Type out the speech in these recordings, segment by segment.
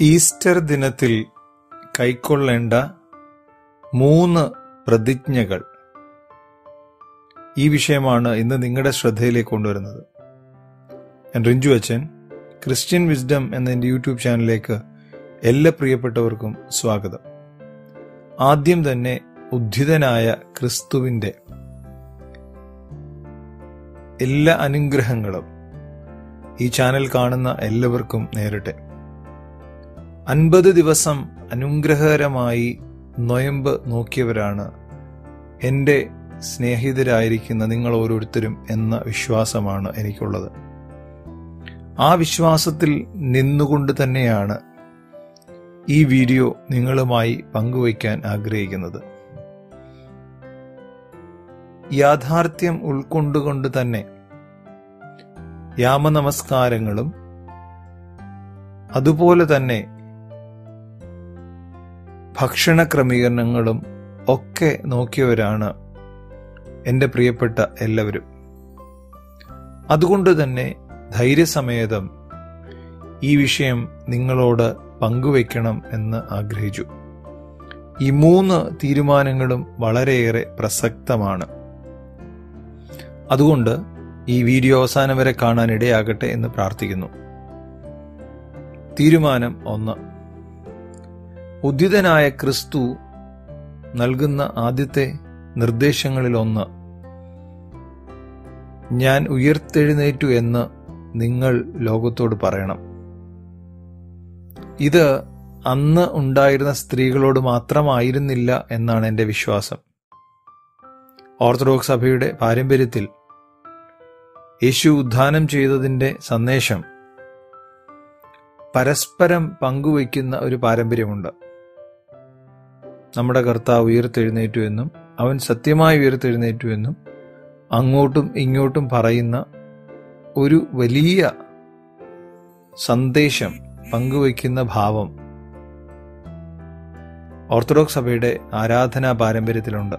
Easter ദിനത്തിൽ കൈക്കൊള്ളേണ്ട മൂന്ന് പ്രതിജ്ഞകൾ. ഈ വിഷയമാണ് ഇന്ന് നിങ്ങളുടെ ശ്രദ്ധയിലേക്ക് കൊണ്ടുവരുന്നത്. ഞാൻ റിഞ്ചു അച്ഛൻ ക്രിസ്ത്യൻ വിസ്ഡം എന്ന എന്റെ യൂട്യൂബ് ചാനലിലേക്ക് എല്ലാ പ്രിയപ്പെട്ടവർക്കും സ്വാഗതം. ആദ്യം തന്നെ ഉദ്ധിതനായ ക്രിസ്തുവിന്റെ എല്ലാ അനുഗ്രഹങ്ങളും ഈ ചാനൽ കാണുന്ന എല്ലാവർക്കും നേരിട്ടെ. അൻപത് ദിവസം അനുഗ്രഹകരമായി നൊയമ്പ് നോക്കിയവരാണ് എന്റെ സ്നേഹിതരായിരിക്കുന്ന നിങ്ങൾ ഓരോരുത്തരും എന്ന വിശ്വാസമാണ് എനിക്കുള്ളത്. ആ വിശ്വാസത്തിൽ നിന്നുകൊണ്ട് തന്നെയാണ് ഈ വീഡിയോ നിങ്ങളുമായി പങ്കുവയ്ക്കാൻ ആഗ്രഹിക്കുന്നത്. യാഥാർത്ഥ്യം ഉൾക്കൊണ്ടുകൊണ്ട് തന്നെ യാമനമസ്കാരങ്ങളും അതുപോലെ തന്നെ ഭക്ഷണ ക്രമീകരണങ്ങളും ഒക്കെ നോക്കിയവരാണ് എന്റെ പ്രിയപ്പെട്ട എല്ലാവരും. അതുകൊണ്ട് തന്നെ ധൈര്യസമേതം ഈ വിഷയം നിങ്ങളോട് പങ്കുവയ്ക്കണം എന്ന് ആഗ്രഹിച്ചു. ഈ മൂന്ന് തീരുമാനങ്ങളും വളരെയേറെ പ്രസക്തമാണ്. അതുകൊണ്ട് ഈ വീഡിയോ അവസാനം വരെ കാണാൻ ഇടയാകട്ടെ എന്ന് പ്രാർത്ഥിക്കുന്നു. തീരുമാനം ഒന്ന്. ഉദ്ധിതനായ ക്രിസ്തു നൽകുന്ന ആദ്യത്തെ നിർദ്ദേശങ്ങളിൽ ഒന്ന് ഞാൻ ഉയർത്തെഴുന്നേറ്റു എന്ന് നിങ്ങൾ ലോകത്തോട് പറയണം. ഇത് അന്ന് ഉണ്ടായിരുന്ന സ്ത്രീകളോട് മാത്രമായിരുന്നില്ല എന്നാണ് എന്റെ വിശ്വാസം. ഓർത്തഡോക്സ് സഭയുടെ പാരമ്പര്യത്തിൽ യേശു ഉദ്ധാനം ചെയ്തതിന്റെ സന്ദേശം പരസ്പരം പങ്കുവയ്ക്കുന്ന ഒരു പാരമ്പര്യമുണ്ട്. നമ്മുടെ കർത്താവ് ഉയർത്തെഴുന്നേറ്റു എന്നും അവൻ സത്യമായി ഉയർത്തെഴുന്നേറ്റു എന്നും അങ്ങോട്ടും ഇങ്ങോട്ടും പറയുന്ന ഒരു വലിയ സന്ദേശം പങ്കുവയ്ക്കുന്ന ഭാവം ഓർത്തഡോക്സ് സഭയുടെ ആരാധനാ പാരമ്പര്യത്തിലുണ്ട്.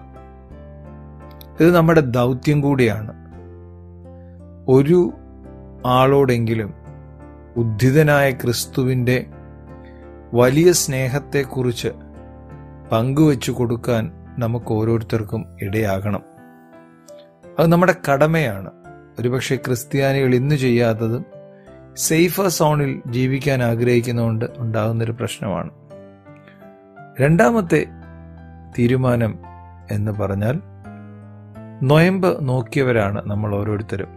ഇത് നമ്മുടെ ദൗത്യം കൂടിയാണ്. ഒരു ആളോടെങ്കിലും ഉദ്ധിതനായ ക്രിസ്തുവിന്റെ വലിയ സ്നേഹത്തെക്കുറിച്ച് പങ്കുവച്ചു കൊടുക്കാൻ നമുക്ക് ഓരോരുത്തർക്കും ഇടയാകണം. അത് നമ്മുടെ കടമയാണ്. ഒരുപക്ഷെ ക്രിസ്ത്യാനികൾ ഇന്ന് ചെയ്യാത്തതും സേഫർ സോണിൽ ജീവിക്കാൻ ആഗ്രഹിക്കുന്നതുകൊണ്ട് ഉണ്ടാകുന്നൊരു പ്രശ്നമാണ്. രണ്ടാമത്തെ തീരുമാനം എന്ന് പറഞ്ഞാൽ നൊയമ്പ് നോക്കിയവരാണ് നമ്മൾ ഓരോരുത്തരും.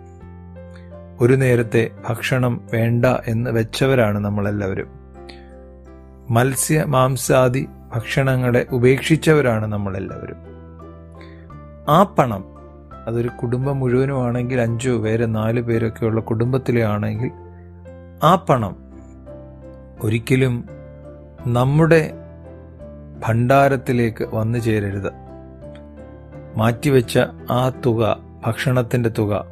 ഒരു നേരത്തെ ഭക്ഷണം വേണ്ട എന്ന് വെച്ചവരാണ് നമ്മളെല്ലാവരും. മത്സ്യ മാംസാദി ഭക്ഷണങ്ങളെ ഉപേക്ഷിച്ചവരാണ് നമ്മളെല്ലാവരും. ആ പണം അതൊരു കുടുംബം മുഴുവനുമാണെങ്കിൽ അഞ്ചോ പേര് നാല് പേരൊക്കെയുള്ള കുടുംബത്തിലെ ആണെങ്കിൽ ആ പണം ഒരിക്കലും നമ്മുടെ ഭണ്ഡാരത്തിലേക്ക് വന്നു ചേരരുത്. മാറ്റിവെച്ച ആ തുക ഭക്ഷണത്തിന്റെ തുക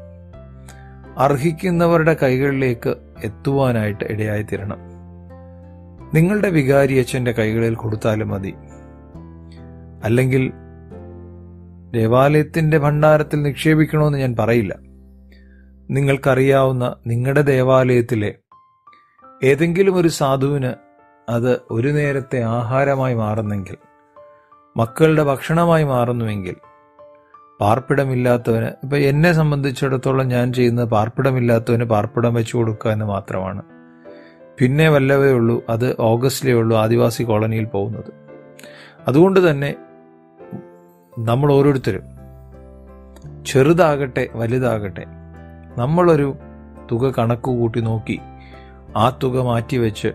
അർഹിക്കുന്നവരുടെ കൈകളിലേക്ക് എത്തുവാനായിട്ട് ഇടയായിത്തീരണം. നിങ്ങളുടെ വികാരി അച്ഛന്റെ കൈകളിൽ കൊടുത്താലും മതി. അല്ലെങ്കിൽ ദേവാലയത്തിന്റെ ഭണ്ഡാരത്തിൽ നിക്ഷേപിക്കണമെന്ന് ഞാൻ പറയില്ല. നിങ്ങൾക്കറിയാവുന്ന നിങ്ങളുടെ ദേവാലയത്തിലെ ഏതെങ്കിലും ഒരു സാധുവിന് അത് ഒരു നേരത്തെ ആഹാരമായി മാറുന്നെങ്കിൽ മക്കളുടെ ഭക്ഷണമായി മാറുന്നുവെങ്കിൽ പാർപ്പിടമില്ലാത്തവന് ഇപ്പം എന്നെ സംബന്ധിച്ചിടത്തോളം ഞാൻ ചെയ്യുന്നത് പാർപ്പിടമില്ലാത്തവന് പാർപ്പിടം വെച്ചു കൊടുക്കുക എന്ന് മാത്രമാണ്. പിന്നെ വല്ലവേ ഉള്ളൂ അത് ഓഗസ്റ്റിലേ ഉള്ളൂ ആദിവാസി കോളനിയിൽ പോകുന്നത്. അതുകൊണ്ട് തന്നെ നമ്മൾ ഓരോരുത്തരും ചെറുതാകട്ടെ വലുതാകട്ടെ നമ്മളൊരു തുക കണക്ക് കൂട്ടി നോക്കി ആ തുക മാറ്റിവെച്ച്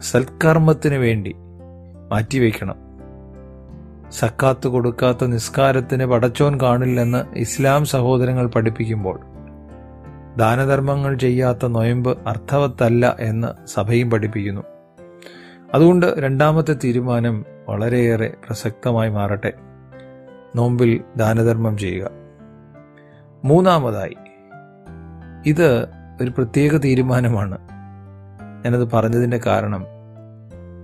സൽക്കർമ്മത്തിന് വേണ്ടി മാറ്റിവെക്കണം. സക്കാത്ത് കൊടുക്കാത്ത നിസ്കാരത്തിന് പടച്ചോൻ കാണില്ലെന്ന് ഇസ്ലാം സഹോദരങ്ങൾ പഠിപ്പിക്കുമ്പോൾ ദാനധർമ്മങ്ങൾ ചെയ്യാത്ത നൊയമ്പ് അർത്ഥവത്തല്ല എന്ന് സഭയും പഠിപ്പിക്കുന്നു. അതുകൊണ്ട് രണ്ടാമത്തെ തീരുമാനം വളരെയേറെ പ്രസക്തമായി മാറട്ടെ. നോമ്പിൽ ദാനധർമ്മം ചെയ്യുക. മൂന്നാമതായി ഇത് ഒരു പ്രത്യേക തീരുമാനമാണ്. ഞാനത് പറഞ്ഞതിന്റെ കാരണം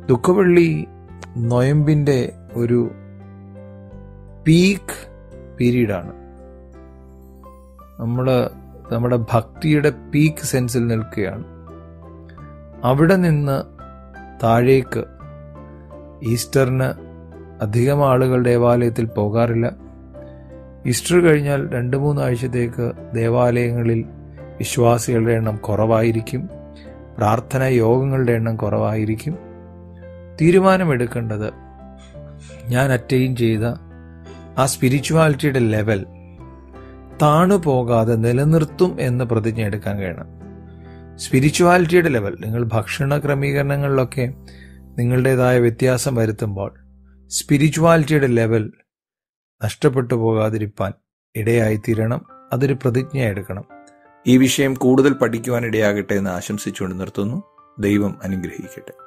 ദുഃഖവെള്ളി നൊയമ്പിന്റെ ഒരു പീക്ക് പീരീഡാണ്. നമ്മൾ നമ്മുടെ ഭക്തിയുടെ പീക്ക് സെൻസിൽ നിൽക്കുകയാണ്. അവിടെ നിന്ന് താഴേക്ക് ഈസ്റ്ററിന് അധികം ആളുകൾ ദേവാലയത്തിൽ പോകാറില്ല. ഈസ്റ്റർ കഴിഞ്ഞാൽ രണ്ട് മൂന്നാഴ്ചത്തേക്ക് ദേവാലയങ്ങളിൽ വിശ്വാസികളുടെ എണ്ണം കുറവായിരിക്കും. പ്രാർത്ഥനാ യോഗങ്ങളുടെ എണ്ണം കുറവായിരിക്കും. തീരുമാനമെടുക്കേണ്ടത് ഞാൻ അറ്റൈൻ ചെയ്ത ആ സ്പിരിച്വാലിറ്റിയുടെ ലെവൽ താണു പോകാതെ നിലനിർത്തും എന്ന് പ്രതിജ്ഞ എടുക്കാൻ കഴിയണം. സ്പിരിച്വാലിറ്റിയുടെ ലെവൽ നിങ്ങൾ ഭക്ഷണ ക്രമീകരണങ്ങളിലൊക്കെ നിങ്ങളുടേതായ വ്യത്യാസം വരുത്തുമ്പോൾ സ്പിരിച്വാലിറ്റിയുടെ ലെവൽ നഷ്ടപ്പെട്ടു പോകാതിരിക്കാൻ ഇടയായി തീരണം അതൊരു പ്രതിജ്ഞ എടുക്കണം. ഈ വിഷയം കൂടുതൽ പഠിക്കുവാൻ ഇടയാകട്ടെ എന്ന് ആശംസിച്ചുകൊണ്ട് നിർത്തുന്നു. ദൈവം അനുഗ്രഹിക്കട്ടെ.